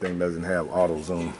thing doesn't have auto zoom.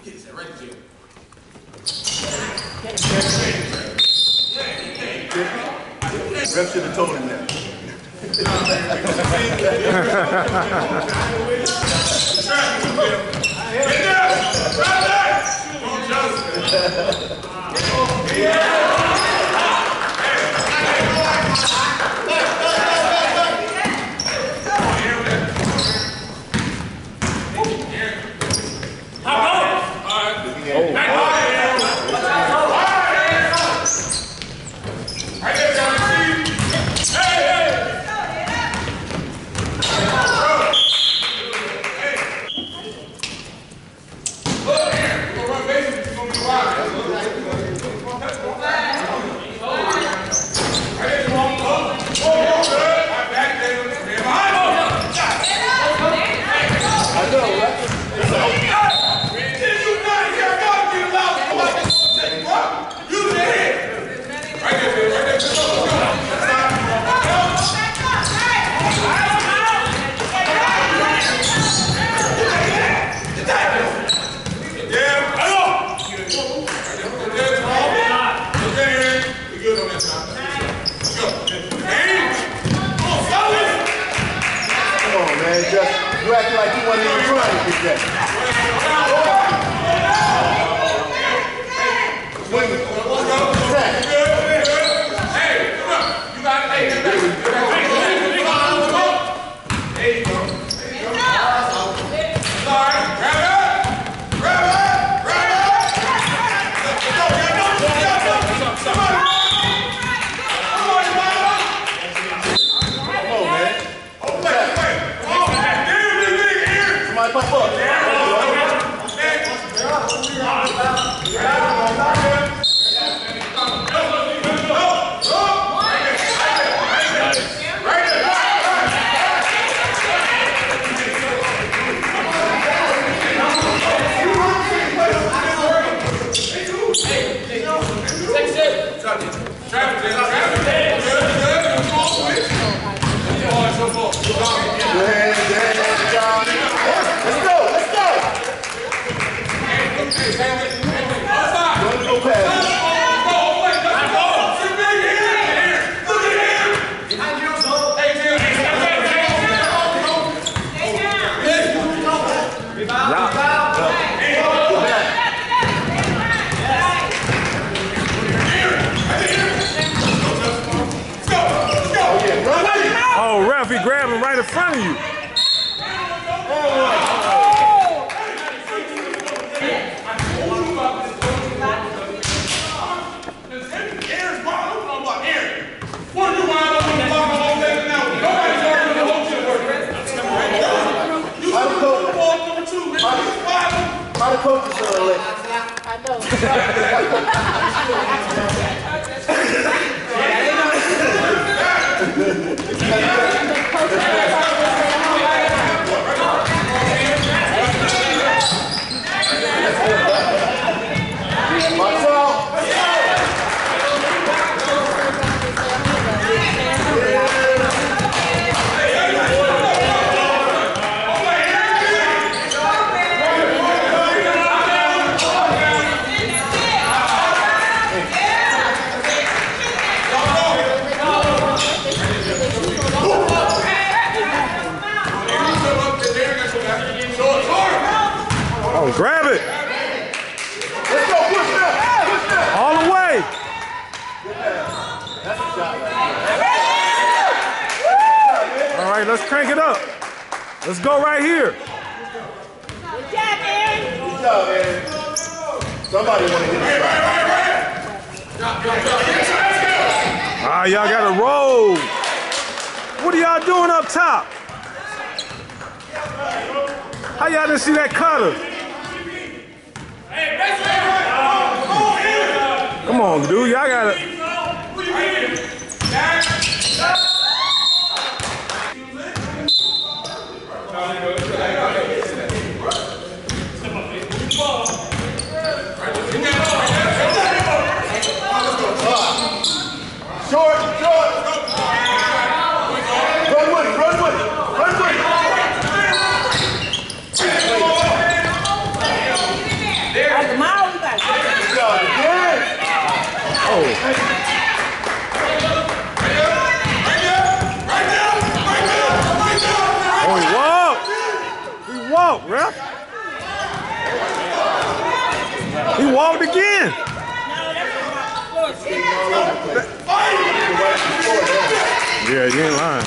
Come on, man. Just you acting like you wasn't even trying to get that. Come on, man. Somebody pop up. Good hand, good hand, good job. Let's go, let's go. Don't go past. Oh, yeah. Run with it. Oh, ref, he grabbed him right in front of you. How the coach, how the coaches are elect? Marcel. Oh, grab it. Let's go, push now, push now. All the way. That's a shot right All right, let's crank it up. Let's go right here. there. Good job, man. Somebody want to hit a shot. Ah, y'all got to roll. What are y'all doing up top? How y'all didn't see that cutter? Come on, dude. Y'all got to. Obrigado. Walked again. Yeah, you ain't lying.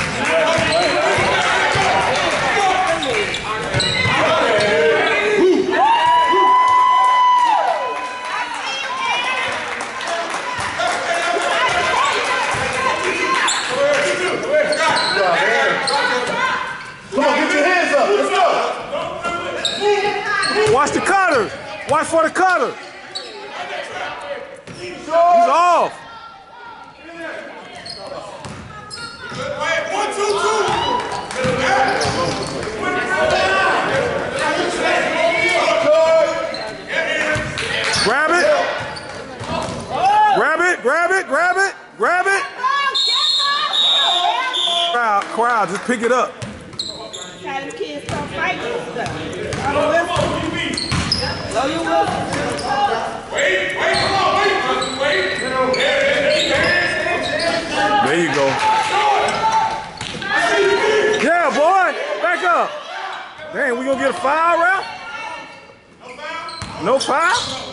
Come on, get your hands up. Let's go. Watch the cutter. Watch for the cutter. He's off. One, two, two. Grab it. Grab it. Grab it. Grab it. Crowd, crowd, just pick it up. There you go. Yeah, boy. Back up. Dang, we gonna get a foul, Ralph? No foul?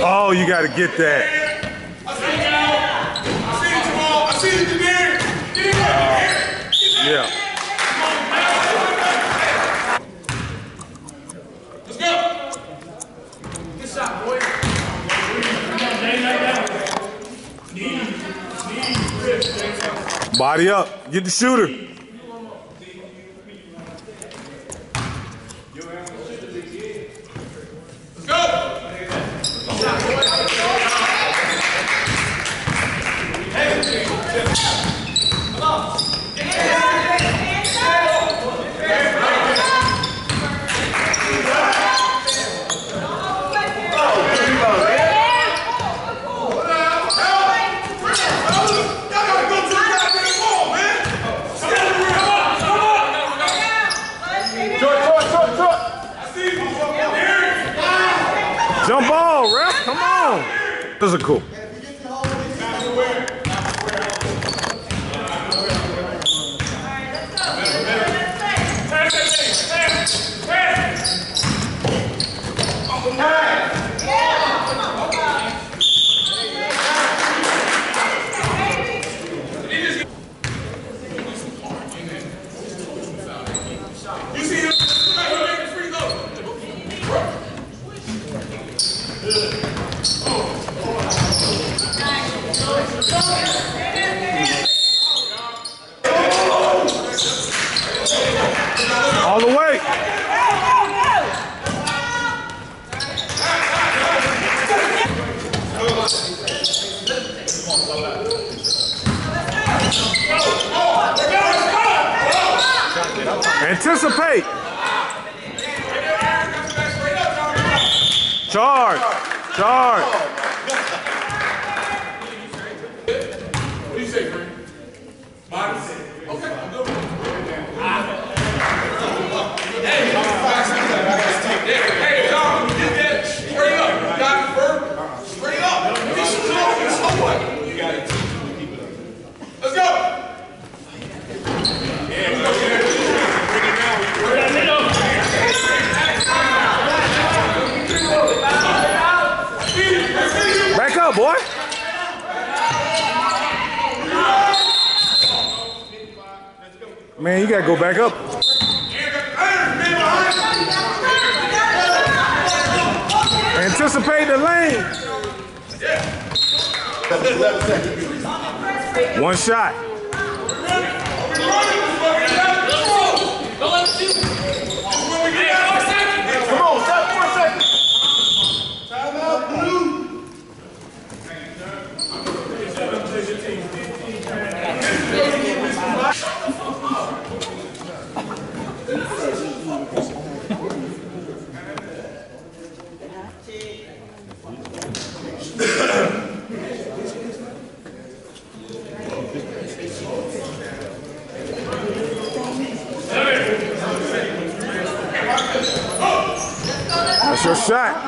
Oh, you got to get that. Yeah. Body up. Get the shooter. Jump ball, ref. Come on. Physical. All the way. Anticipate. Charge. Charge. Let's go. Back up, boy. Man, you gotta go back up. Anticipate the lane. One shot. shot.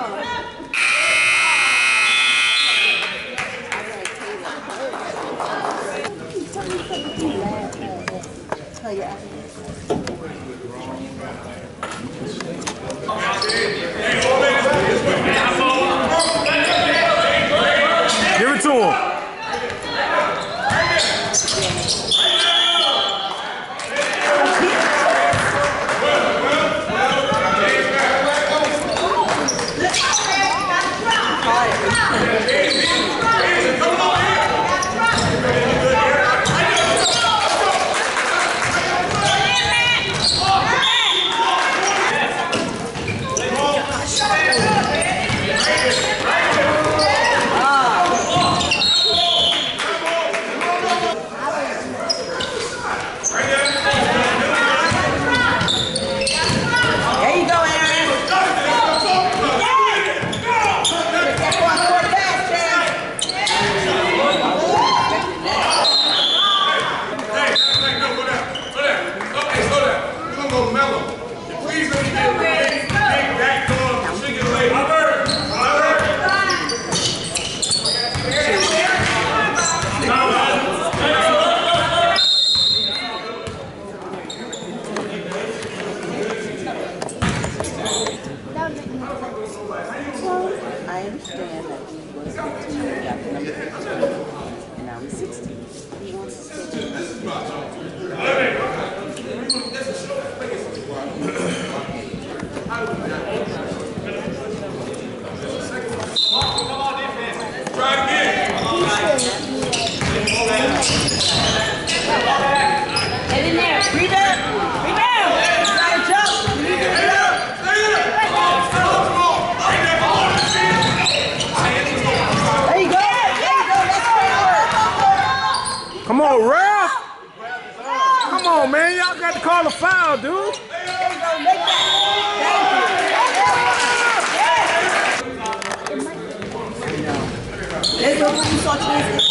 such things.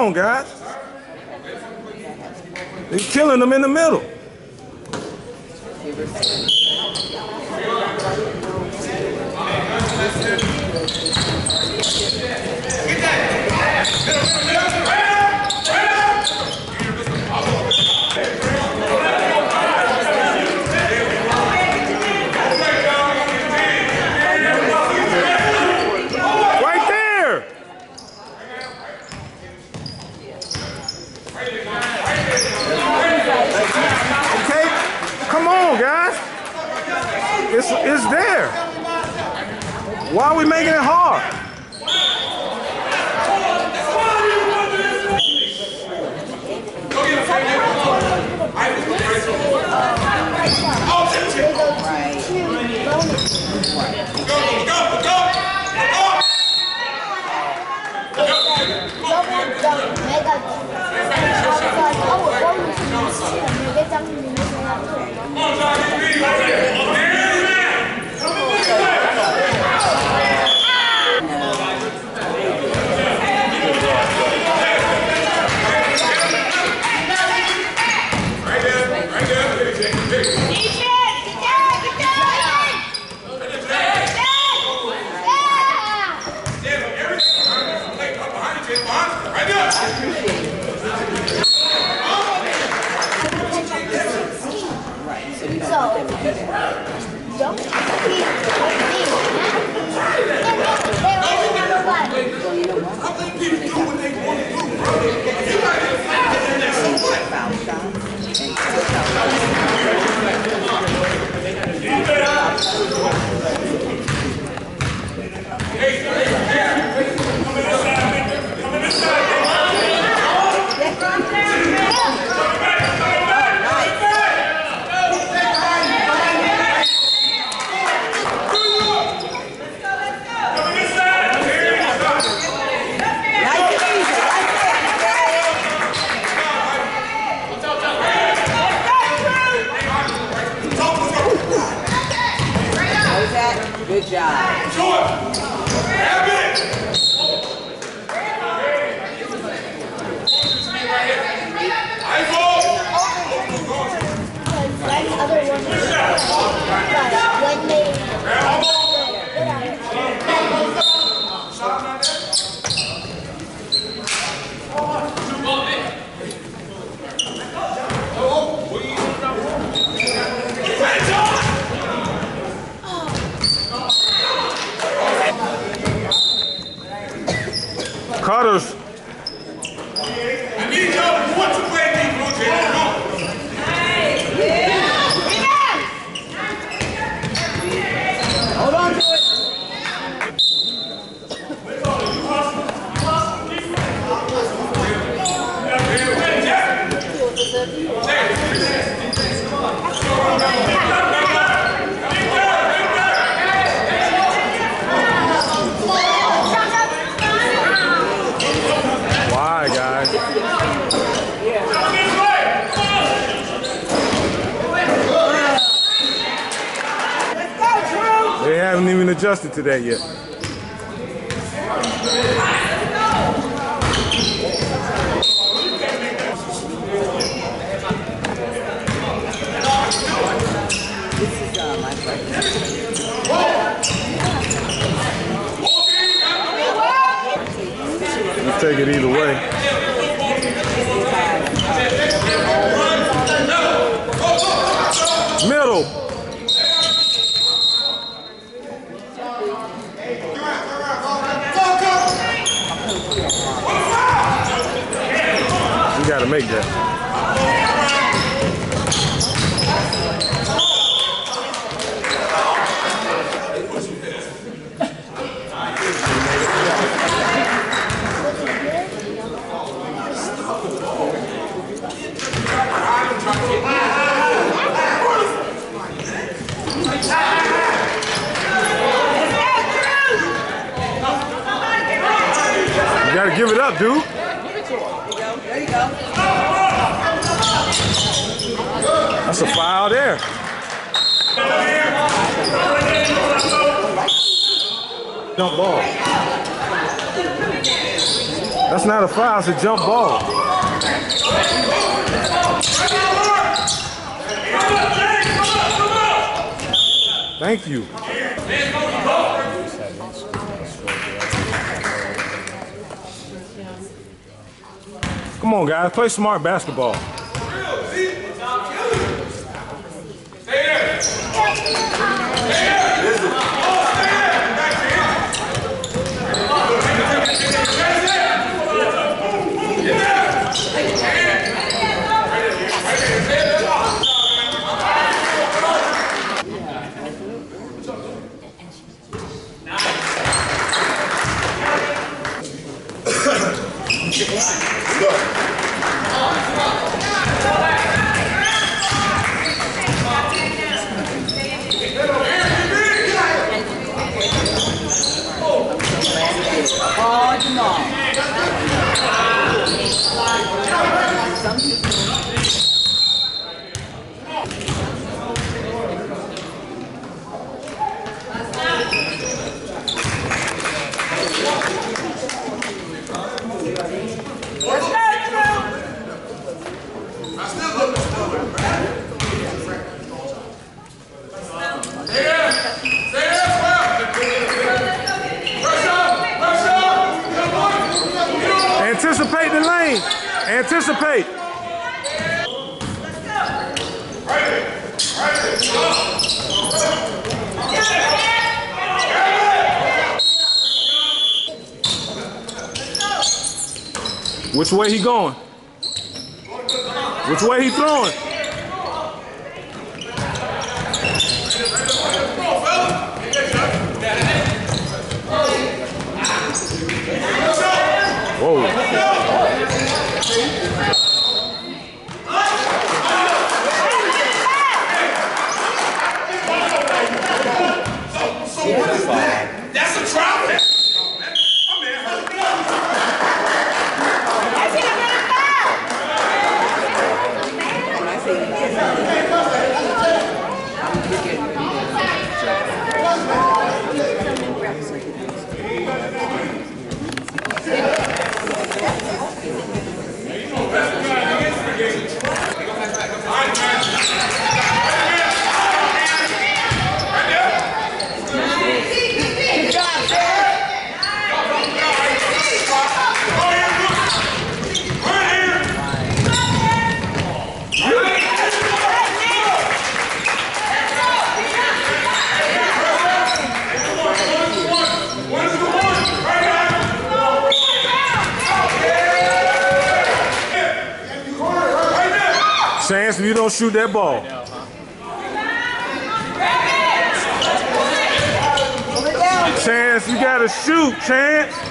on, guys. They're killing them in the middle. Haven't adjusted to that yet. Take it either way. Middle. You gotta make that. You gotta give it up, dude. There you go. That's a foul there. Jump ball. That's not a foul, it's a jump ball. Thank you. Come on, guys, play smart basketball. All you know. Stay there. Stay there as well. Press up. Press up. Come on. Get on. Anticipate the lane. Anticipate. Which way he going? Which way he throwing? That's you don't shoot that ball. Now, huh? Chance, you gotta shoot, Chance.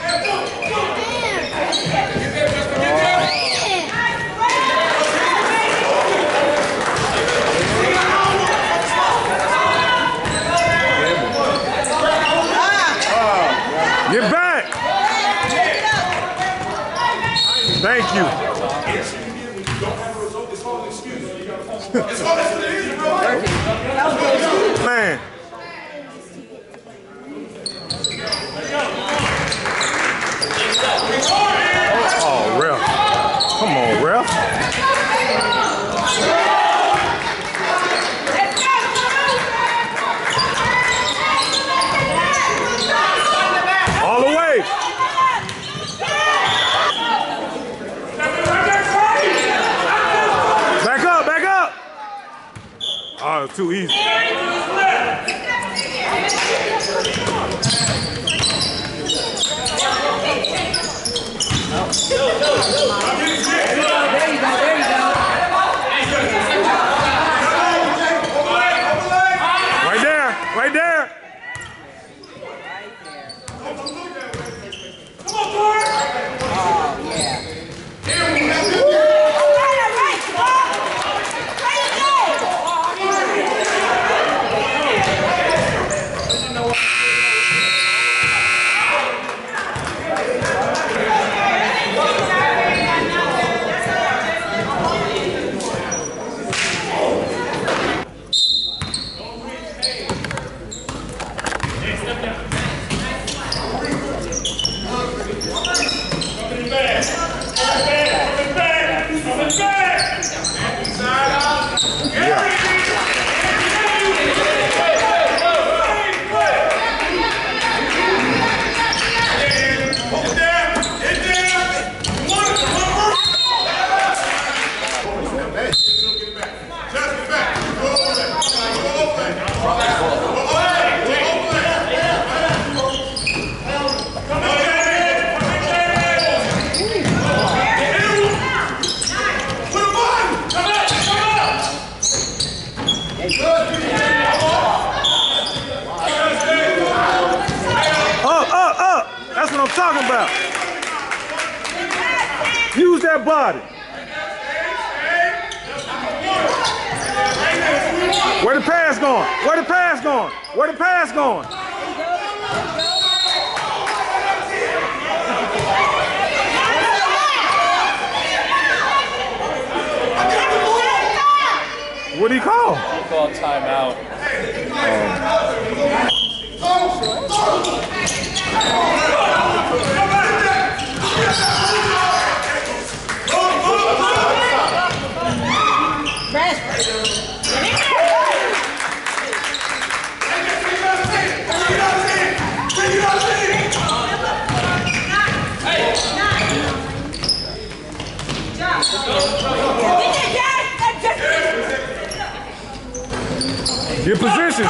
Get position.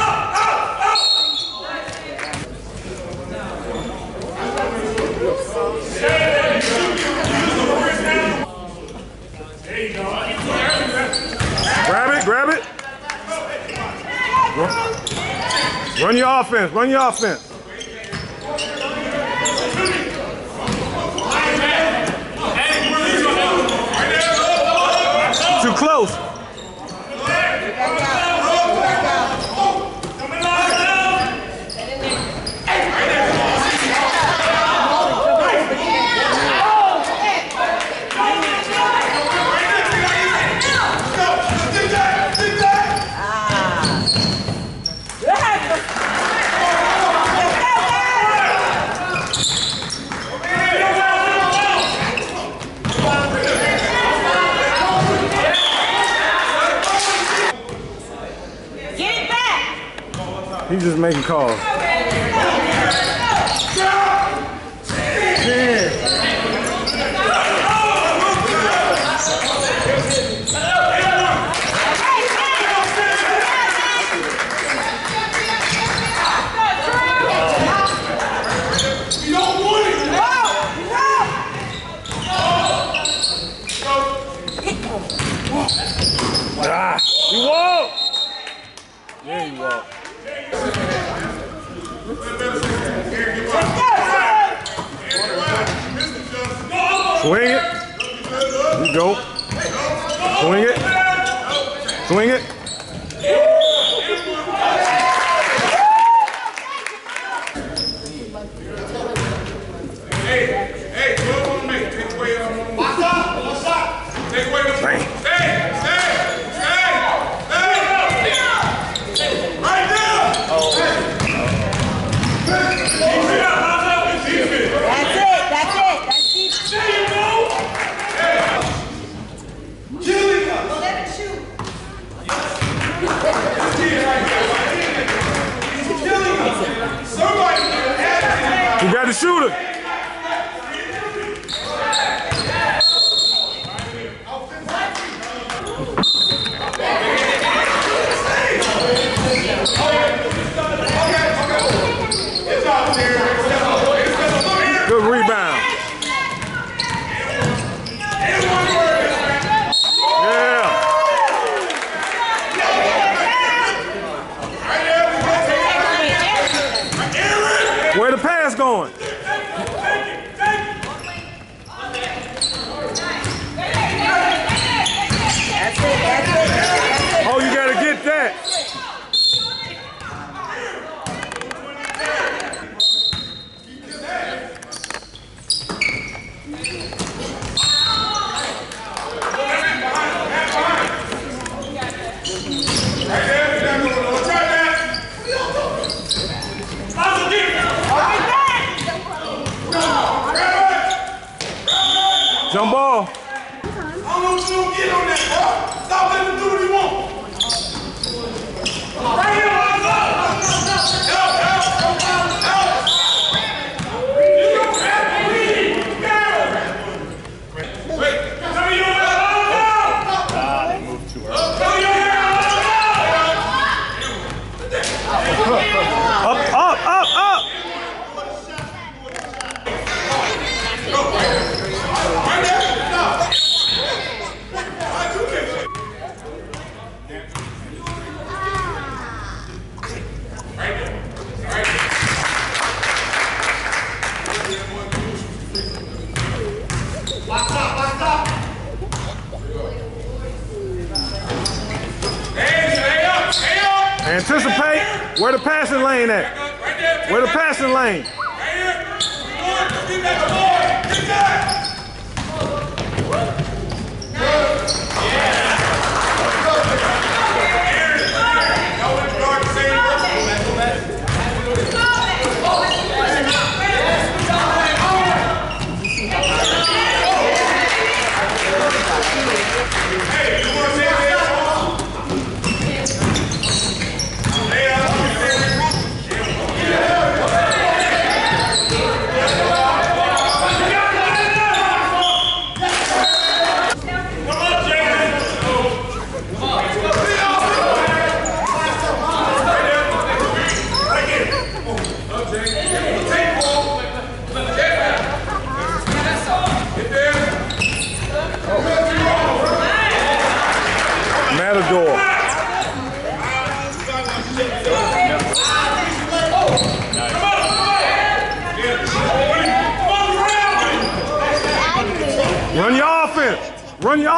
Grab it, grab it. Run, run your offense, run your offense. Too close. making calls.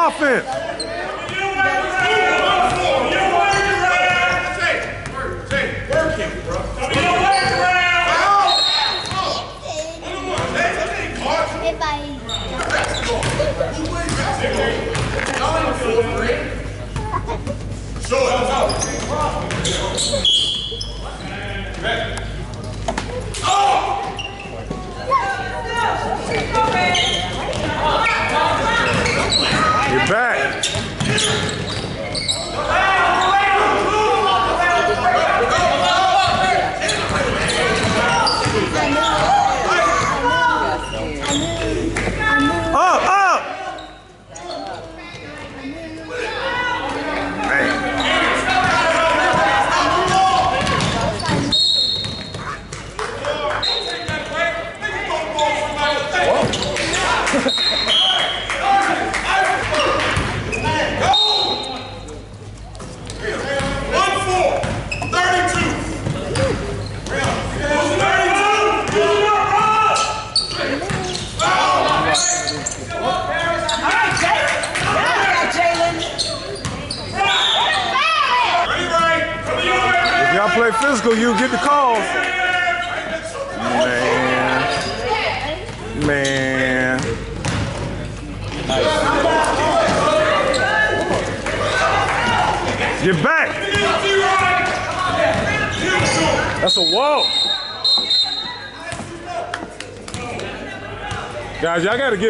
Offense.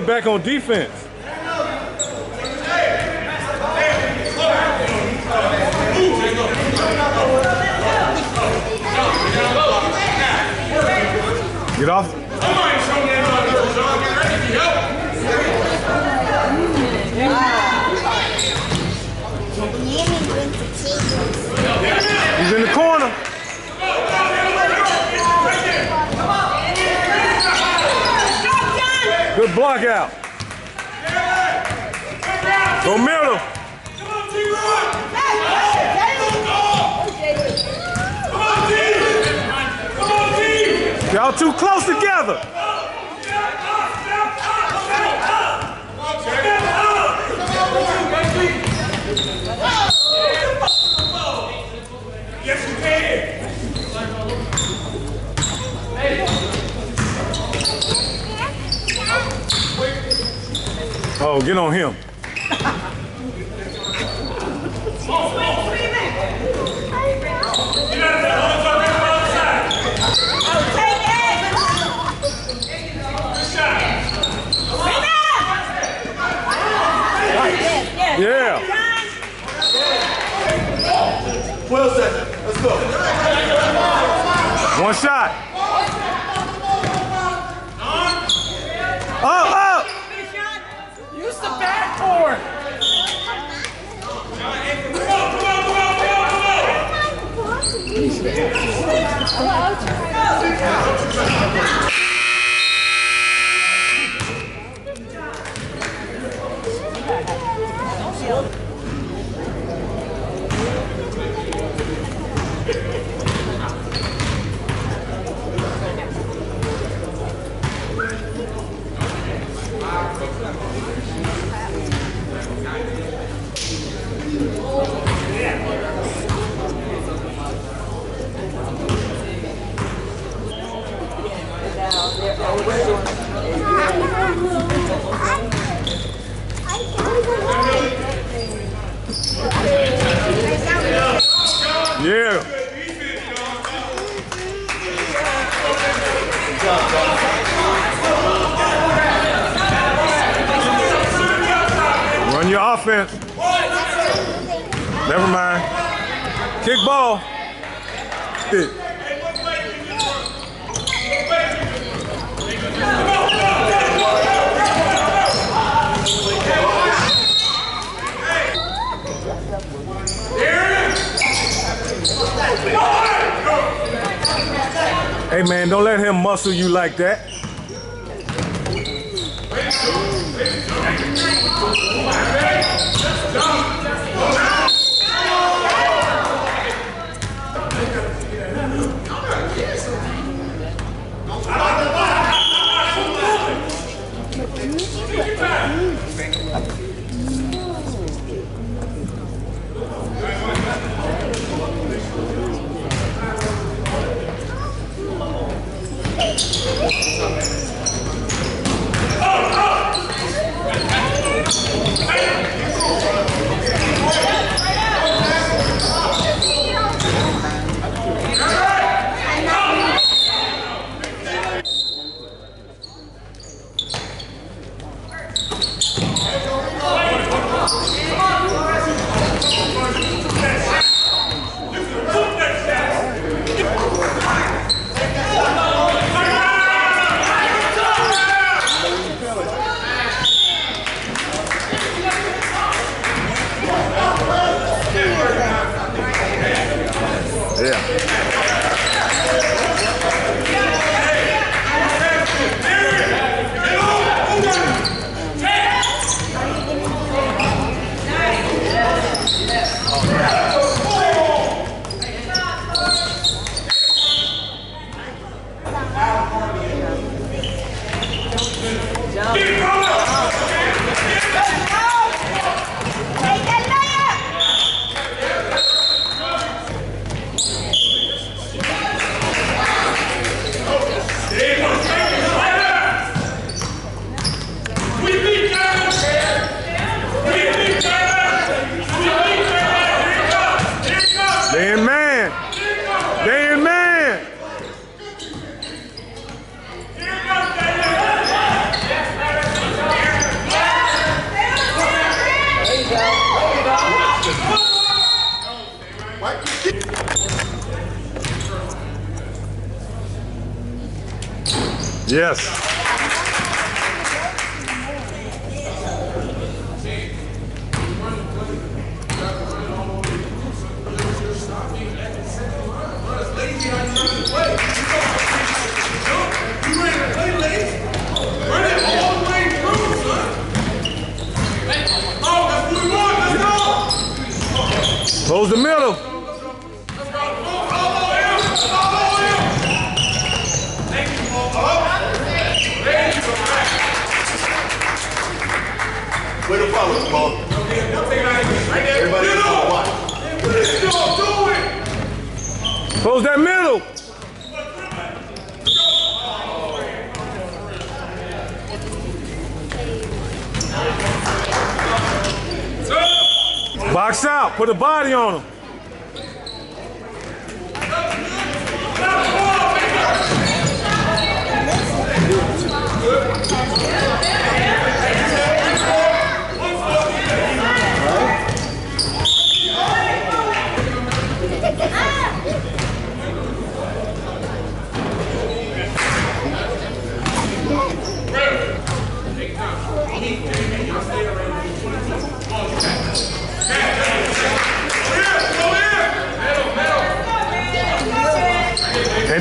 Back on defense. Get off. Somebody show me that motherfucker, John. Get ready to help. Nanny went to take He's in the corner. Good block out. Go middle. Come on, T-Roy. Come on, T. Come on, T. Y'all too close together. Yes, you can. Oh, get on him. Yeah. 12 seconds. Let's go. One shot. Up, up. Use the backboard. Come on, come on, come on, come on, come on. Yeah. Run your offense. Never mind. Kick ball. Hit. Hey man, don't let him muscle you like that. Okay, the middle. it out of here. Right there. Everybody Get up. watch. What is? Close that middle. Box out. Put a body on him.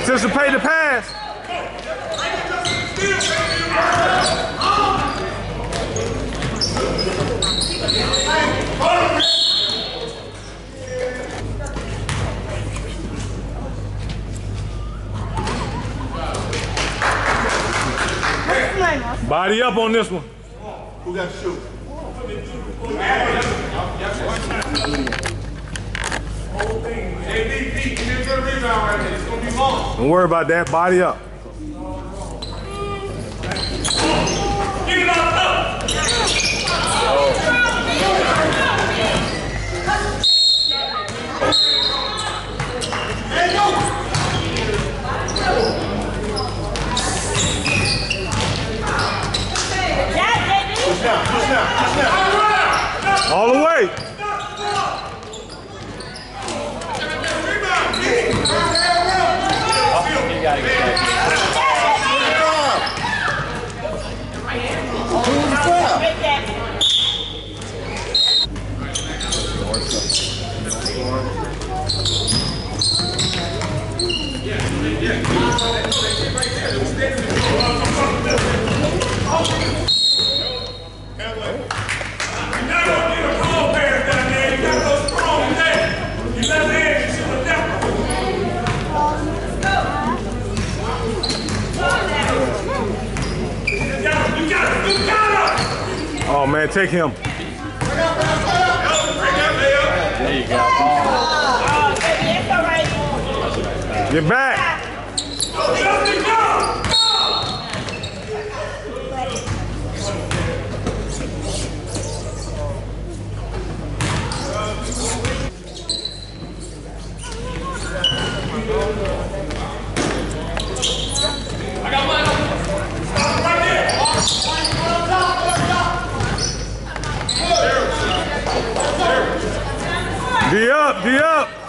Anticipate the pass. Body up on this one. Who got to shoot? Long. Don't worry about that. Body up. All the way. You not gonna get a call pass down there. You got those strong legs. You left hand, you should have left. You got him, you got him, you got him. Oh man, take him. Oh, baby, it's. Get back. Up. D up.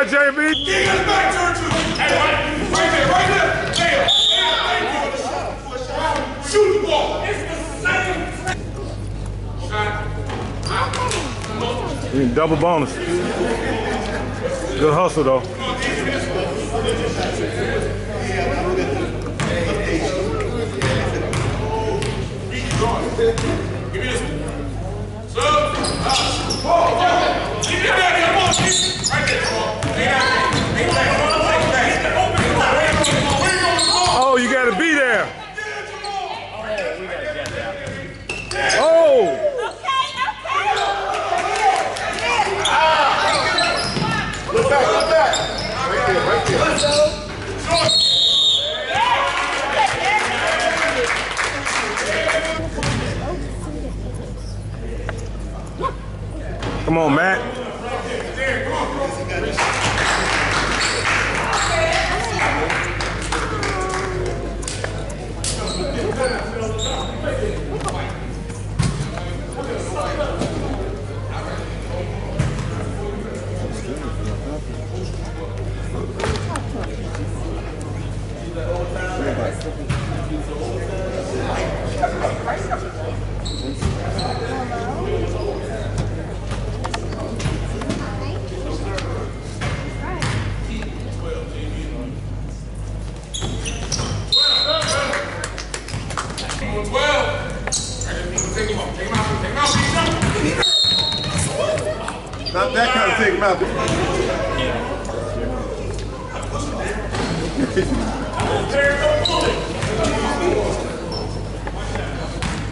Yeah, JB. He got back turned to him. Hey, right, right there, right there. There. There, thank you. Shoot the ball. It's the same. Shot. Double bonus. Good hustle though.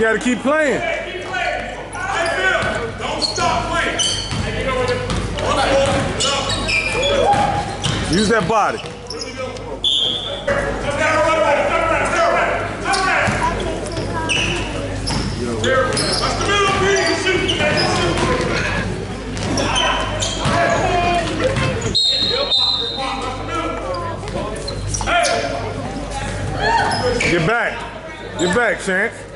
You got to keep playing. Keep playing. Don't stop playing. Use that body. Get back. Get back, Chance.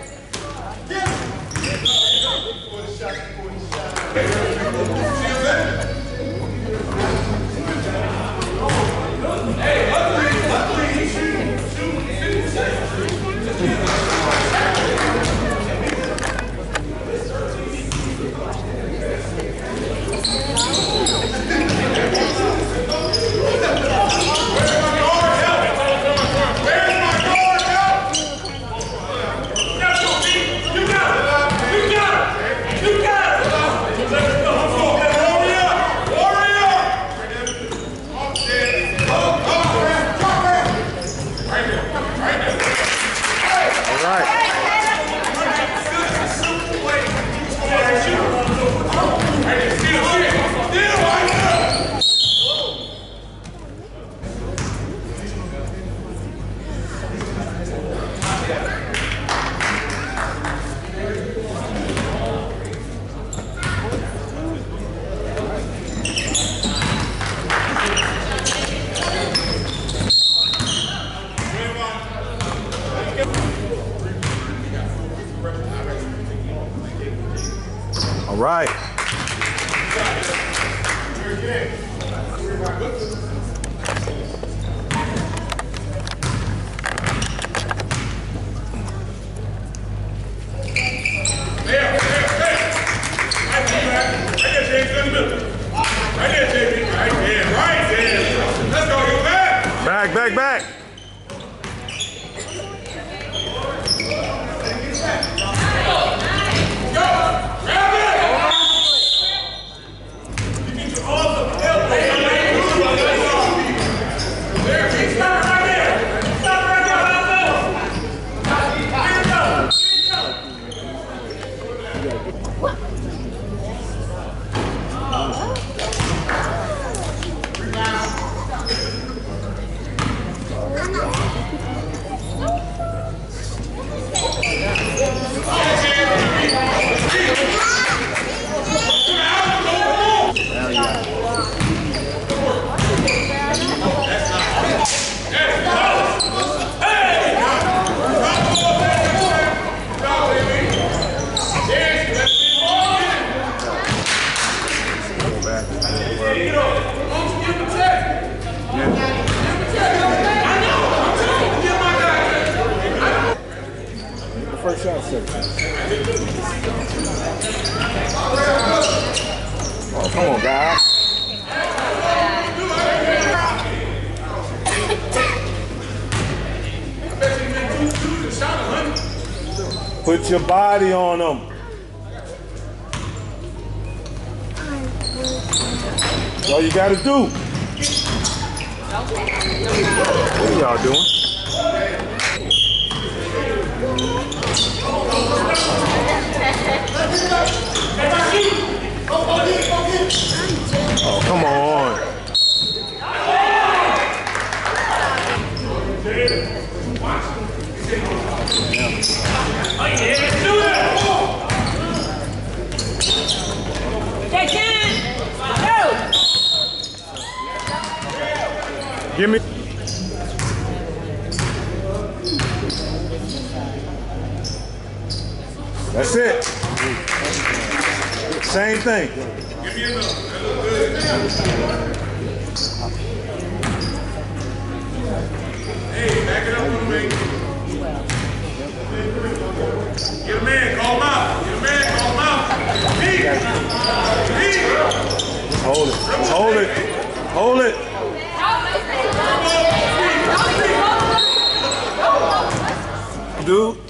Amen. Give me. That's it. Same thing. Hey, back it up on me. Get a man, call him out. Get a man, call him out. Pete! Pete! Hold it. Hold it. Hold it. Dude.